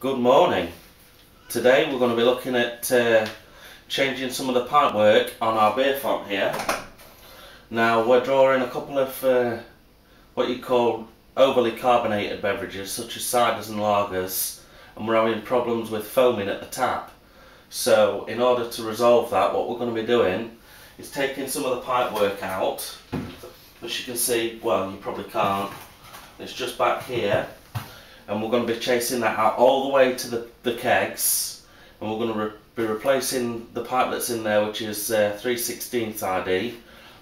Good morning. Today we're going to be looking at uh, changing some of the pipe work on our beer font here. Now we're drawing a couple of uh, what you call overly carbonated beverages such as ciders and lagers and we're having problems with foaming at the tap. So in order to resolve that what we're going to be doing is taking some of the pipe work out. As you can see, well you probably can't, it's just back here and we're going to be chasing that out all the way to the, the kegs. And we're going to re be replacing the pipe that's in there which is uh, 3 16th ID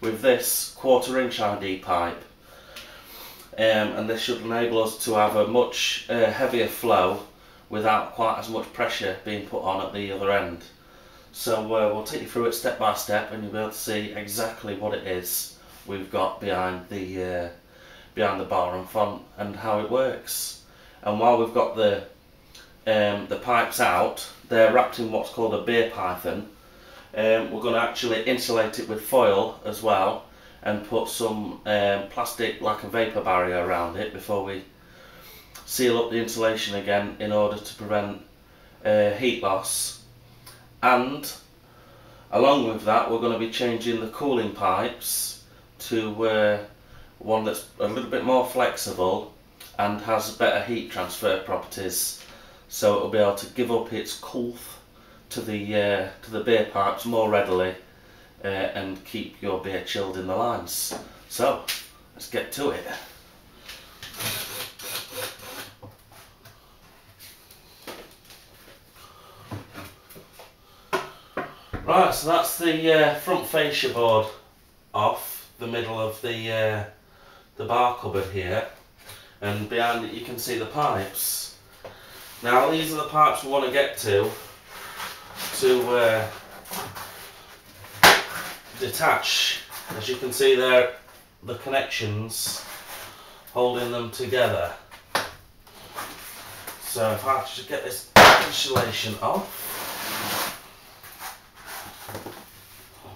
with this quarter inch ID pipe. Um, and this should enable us to have a much uh, heavier flow without quite as much pressure being put on at the other end. So uh, we'll take you through it step by step and you'll be able to see exactly what it is we've got behind the uh, behind the bar and font and how it works and while we've got the um, the pipes out they're wrapped in what's called a beer python. Um, we're going to actually insulate it with foil as well and put some um, plastic like a vapor barrier around it before we seal up the insulation again in order to prevent uh, heat loss. And along with that we're going to be changing the cooling pipes to uh, one that's a little bit more flexible and has better heat transfer properties. So it'll be able to give up its coolth to the uh, to the beer pipes more readily uh, and keep your beer chilled in the lines. So let's get to it. Right so that's the uh, front fascia board off the middle of the uh, the bar cupboard here and behind it you can see the pipes. Now these are the pipes we want to get to to uh, detach. As you can see there, the connections holding them together. So if I just get this insulation off.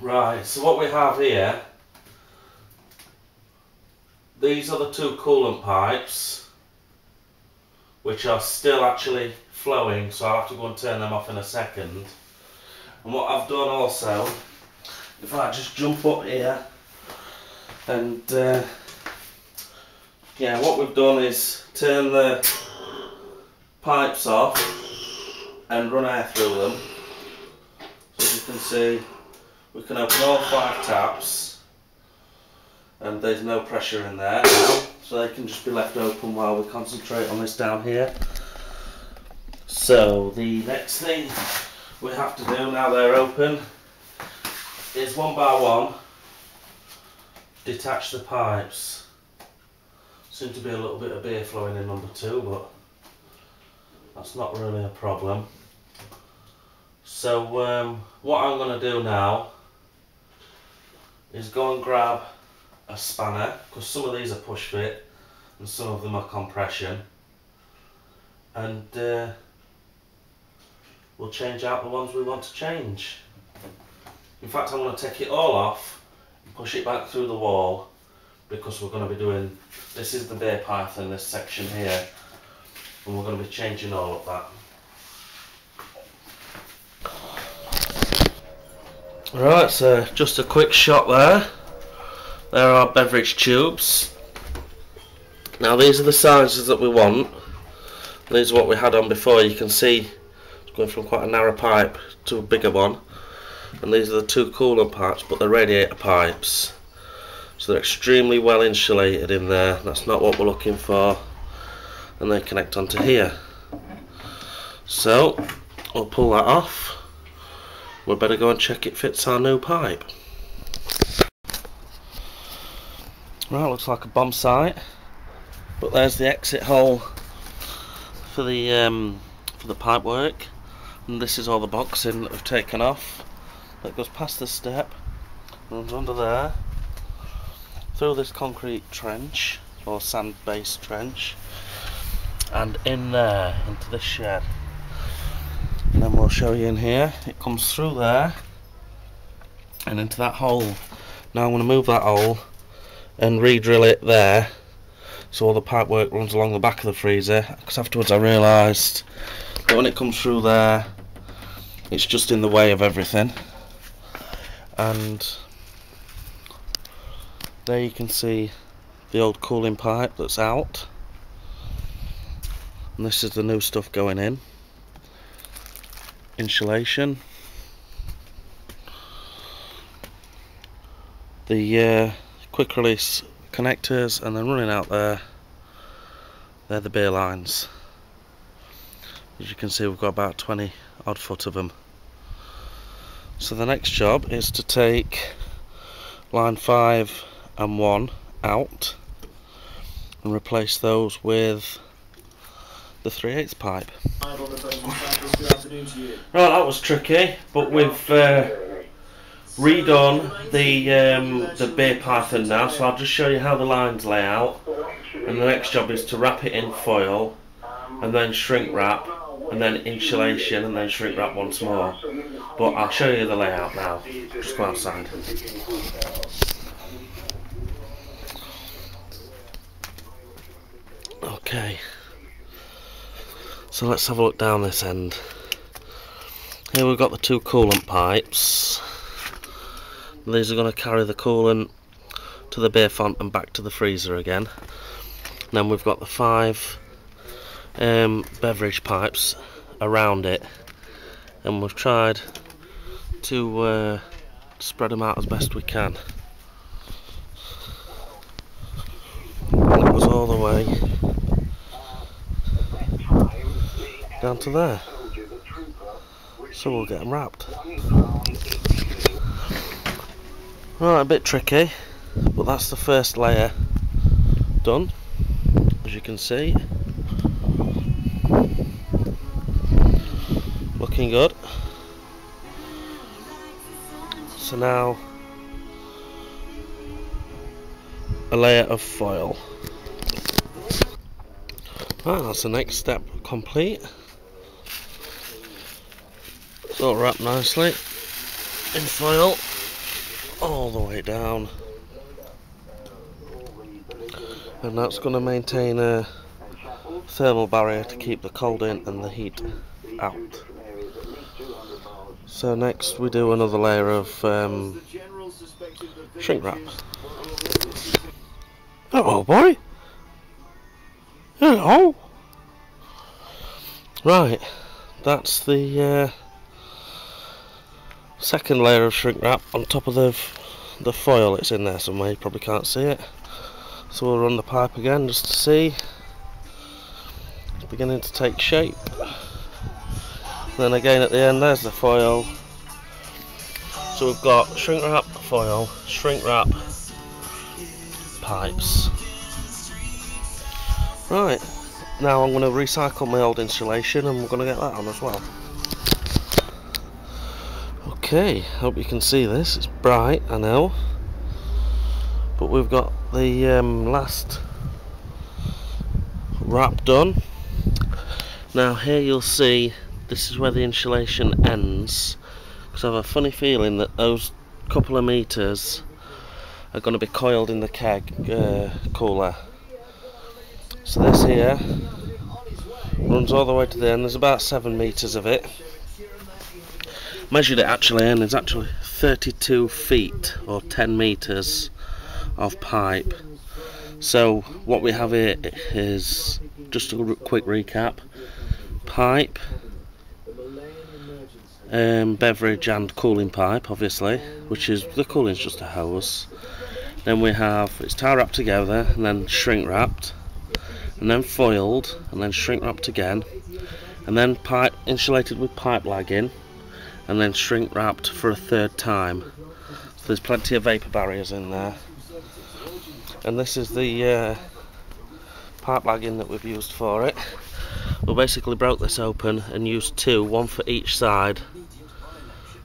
Right, so what we have here these are the two coolant pipes which are still actually flowing so I'll have to go and turn them off in a second. And what I've done also if I just jump up here and uh, yeah what we've done is turn the pipes off and run air through them. So as you can see we can open all five taps and there's no pressure in there now so they can just be left open while we concentrate on this down here. So the next thing we have to do now they're open is one by one detach the pipes. Seem to be a little bit of beer flowing in number two but that's not really a problem. So um, what I'm going to do now is go and grab a spanner because some of these are push fit and some of them are compression. And uh, we'll change out the ones we want to change. In fact I'm going to take it all off and push it back through the wall because we're going to be doing this is the beer python this section here and we're going to be changing all of that. Right, so just a quick shot there there are beverage tubes. Now these are the sizes that we want. These are what we had on before. You can see it's going from quite a narrow pipe to a bigger one. And these are the two coolant pipes, but they're radiator pipes. So they're extremely well insulated in there. That's not what we're looking for. And they connect onto here. So we'll pull that off. We better go and check it fits our new pipe. Right, looks like a bomb site. But there's the exit hole for the um, for the pipe work, and this is all the boxing that we've taken off. That goes past the step, runs under there, through this concrete trench or sand-based trench, and in there into this shed. And then we'll show you in here. It comes through there and into that hole. Now I'm going to move that hole and re-drill it there so all the pipe work runs along the back of the freezer because afterwards I realised that when it comes through there it's just in the way of everything. And there you can see the old cooling pipe that's out. And this is the new stuff going in. Insulation. The uh, quick release connectors and then running out there. They're the beer lines. As you can see we've got about 20 odd foot of them so the next job is to take line 5 and 1 out and replace those with the 3 8 pipe. Right, that was tricky, but we've uh, redone the um, the beer python now, so I'll just show you how the lines lay out. And the next job is to wrap it in foil, and then shrink wrap, and then insulation, and then shrink wrap once more. But I'll show you the layout now. Just go outside. Okay. So let's have a look down this end. Here we've got the two coolant pipes. These are going to carry the coolant to the beer font and back to the freezer again. And then we've got the five um, beverage pipes around it and we've tried to uh, spread them out as best we can. It was all the way down to there. So we'll get them wrapped. Right, a bit tricky, but that's the first layer done, as you can see. Looking good. So now a layer of foil. Right, that's the next step complete. It's all wrapped nicely in foil all the way down. And that's going to maintain a thermal barrier to keep the cold in and the heat out. So next we do another layer of um, shrink wrap. Oh boy! Hello! Right, that's the uh, second layer of shrink wrap on top of the the foil it's in there somewhere you probably can't see it. So we'll run the pipe again just to see. It's beginning to take shape. Then again at the end there's the foil. So we've got shrink wrap foil shrink wrap pipes. Right now I'm going to recycle my old insulation and we're going to get that on as well Okay, hope you can see this. It's bright, I know. But we've got the um, last wrap done. Now here you'll see this is where the insulation ends. Because I have a funny feeling that those couple of meters are going to be coiled in the keg uh, cooler. So this here runs all the way to the end. There's about seven meters of it measured it actually and it's actually 32 feet or 10 meters of pipe. So what we have here is just a quick recap. Pipe um, beverage and cooling pipe obviously which is the cooling is just a hose. Then we have it's tie wrapped together and then shrink wrapped and then foiled and then shrink wrapped again and then pipe insulated with pipe lagging and then shrink wrapped for a third time. So there's plenty of vapor barriers in there. And this is the uh, pipe lagging that we've used for it. We basically broke this open and used two, one for each side.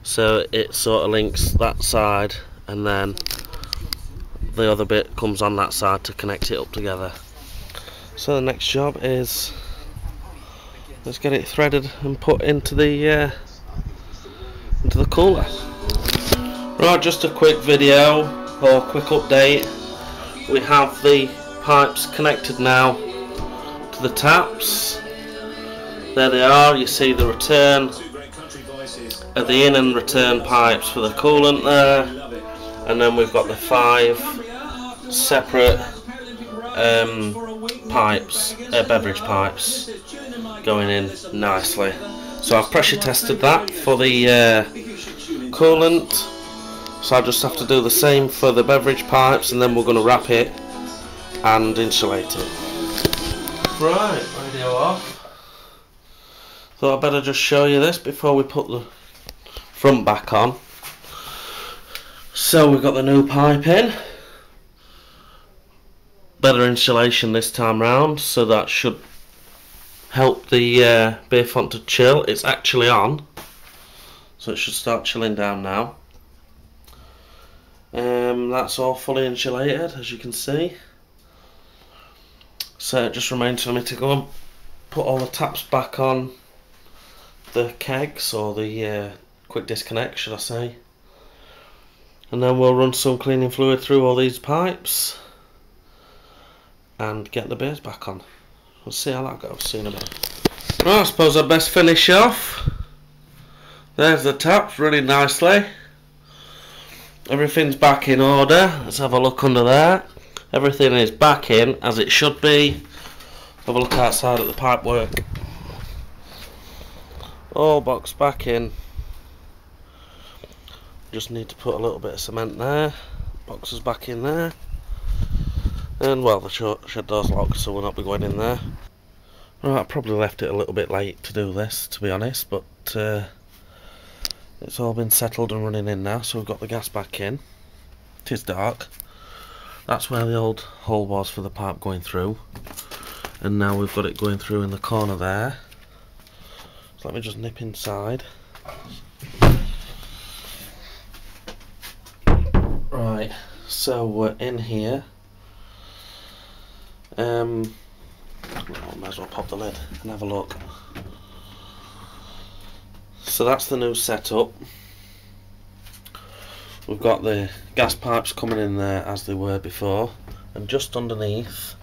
So it sort of links that side and then the other bit comes on that side to connect it up together. So the next job is let's get it threaded and put into the uh, into the cooler. Right, just a quick video or quick update. We have the pipes connected now to the taps. there they are. You see the return of the in and return pipes for the coolant there, and then we've got the five separate um, pipes, uh, beverage pipes, going in nicely. So I've pressure tested that for the uh, coolant. So I just have to do the same for the beverage pipes, and then we're going to wrap it and insulate it. Right, radio off. Thought I'd better just show you this before we put the front back on. So we've got the new pipe in. Better insulation this time round, so that should help the uh, beer font to chill. It's actually on, so it should start chilling down now. Um, that's all fully insulated, as you can see. So it just remains for me to go and put all the taps back on the kegs or the uh, quick disconnect should I say and then we'll run some cleaning fluid through all these pipes and get the beers back on we'll see how that goes. In well, I suppose I best finish off. There's the taps really nicely. Everything's back in order. Let's have a look under there. Everything is back in as it should be. Have a look outside at the pipe work all box back in. Just need to put a little bit of cement there. Boxes back in there. And well the shed door's locked so we'll not be going in there right I probably left it a little bit late to do this to be honest but uh, it's all been settled and running in now so we've got the gas back in it is dark that's where the old hole was for the pipe going through and now we've got it going through in the corner there so let me just nip inside. Right, so we're in here. Um, well, might as well pop the lid and have a look. So that's the new setup. We've got the gas pipes coming in there as they were before, and just underneath,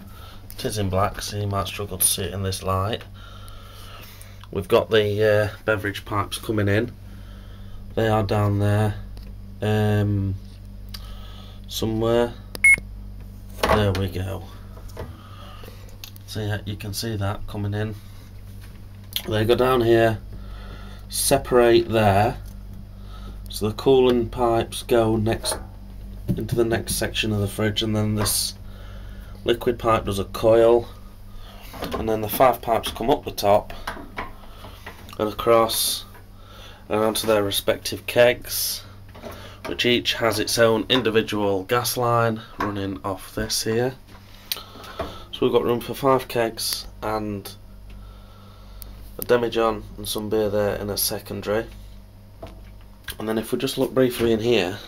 it is in black, so you might struggle to see it in this light. We've got the uh, beverage pipes coming in. They are down there. Um, somewhere. There we go. See, uh, you can see that coming in. They go down here, separate there. So the cooling pipes go next into the next section of the fridge, and then this liquid pipe does a coil, and then the five pipes come up the top and across and onto their respective kegs which each has its own individual gas line running off this here so we've got room for five kegs and a demijohn and some beer there in a secondary. And then if we just look briefly in here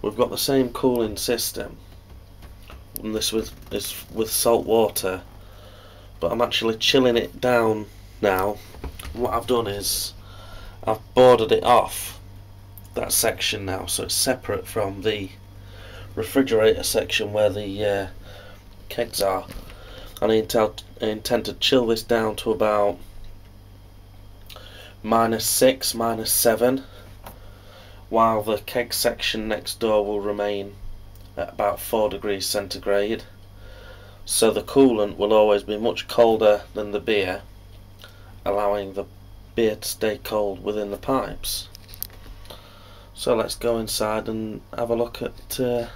we've got the same cooling system. And this with is with salt water. But I'm actually chilling it down now. What I've done is I've boarded it off that section now so it's separate from the refrigerator section where the uh, kegs are and I intend, I intend to chill this down to about minus 6, minus 7 while the keg section next door will remain at about 4 degrees centigrade so the coolant will always be much colder than the beer allowing the beer to stay cold within the pipes. So let's go inside and have a look at uh,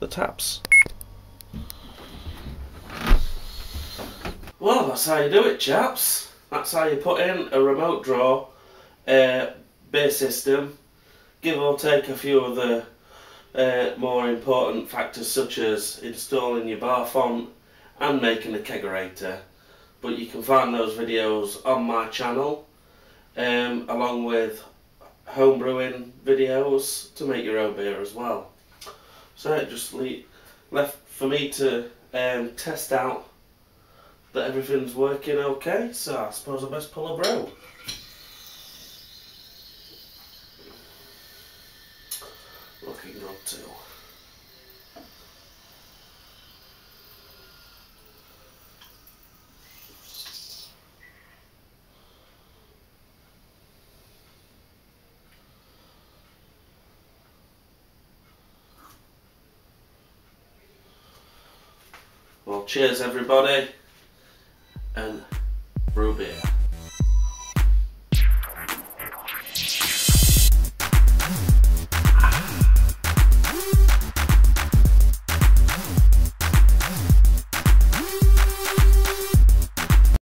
the taps. Well, that's how you do it, chaps. That's how you put in a remote draw uh, beer system, give or take a few of the uh, more important factors such as installing your bar font and making a kegerator but you can find those videos on my channel um, along with home brewing videos to make your own beer as well. So it just left for me to um, test out that everything's working okay, so I suppose I best pull a bro. Looking good too. Well, cheers everybody beer.